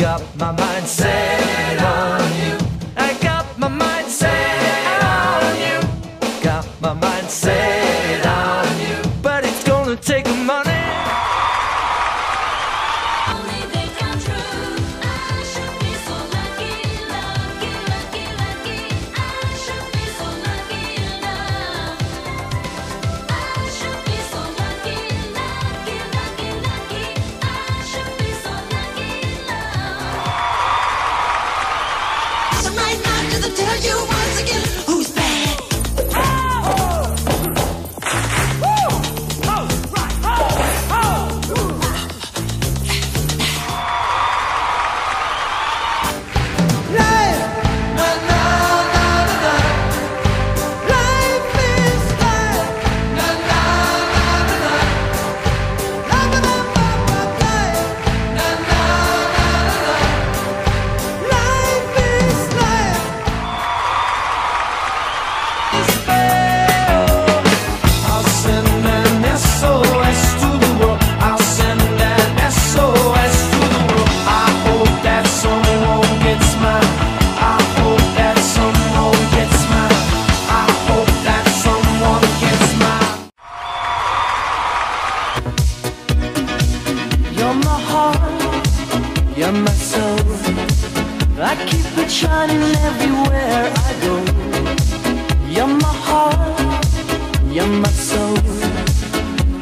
got my mind set on you. I got my mind set on you. Got my mind set. nothing tell you my heart, you're my soul. I keep it shining everywhere I go. You're my heart, you're my soul.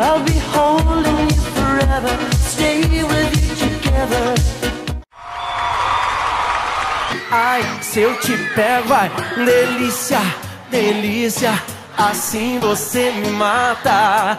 I'll be holding you forever, stay with you together. Ai, se eu te pego, ai, delícia, delícia, assim você me mata.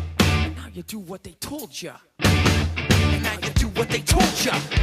you do what they told ya. And now you do what they told ya.